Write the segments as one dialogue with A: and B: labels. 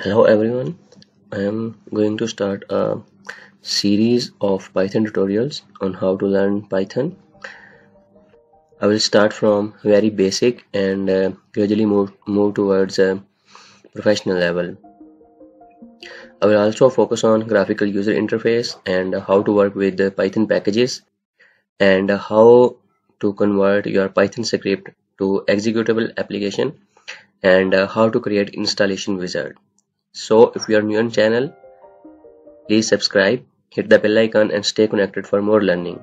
A: Hello everyone, I am going to start a series of Python tutorials on how to learn Python. I will start from very basic and uh, gradually move, move towards a professional level. I will also focus on graphical user interface and how to work with the Python packages and how to convert your Python script to executable application and how to create installation wizard. So if you are new on channel, please subscribe, hit the bell icon and stay connected for more learning.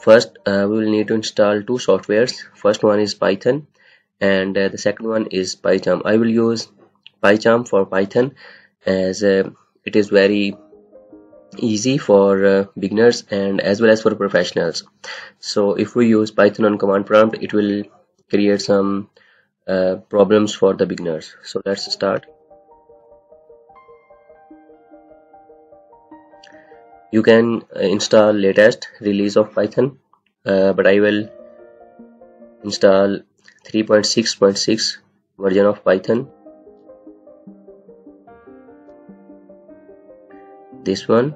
A: First, uh, we will need to install two softwares. First one is Python and uh, the second one is PyCharm. I will use PyCharm for Python as uh, it is very easy for uh, beginners and as well as for professionals so if we use python on command prompt it will create some uh, problems for the beginners so let's start you can uh, install latest release of python uh, but i will install 3.6.6 version of python. This one.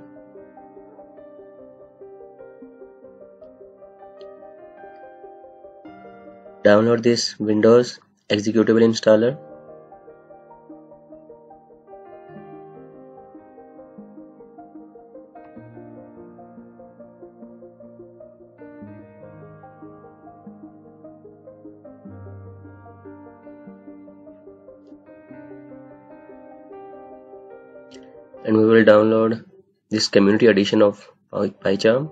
A: Download this windows executable installer and we will download this community edition of PyCharm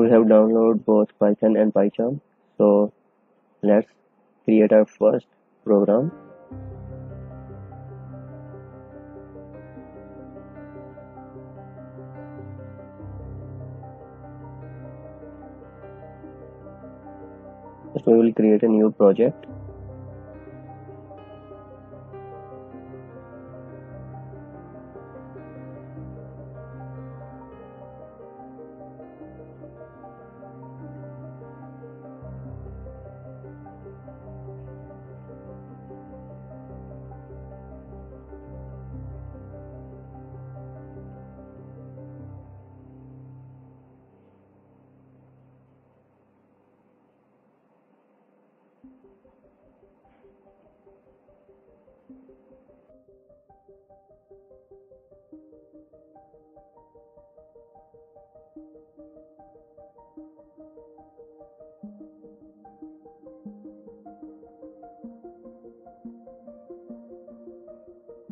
A: we have downloaded both python and pycharm. So let's create our first program. So we will create a new project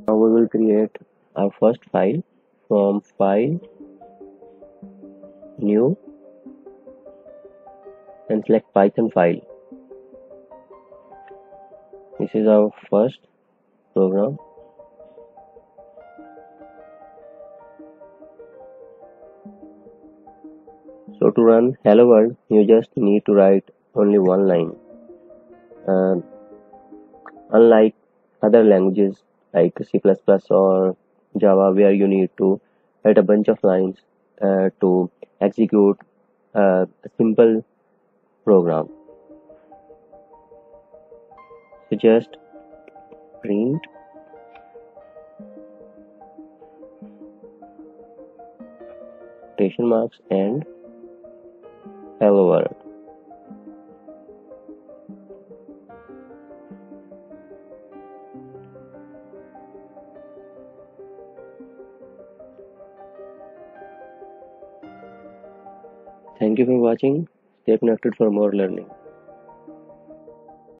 A: now we will create our first file from file new and select python file this is our first program. So to run hello world you just need to write only one line. Uh, unlike other languages like C++ or Java where you need to write a bunch of lines uh, to execute a simple program just print quotation marks and hello world Thank you for watching. Stay connected for more learning.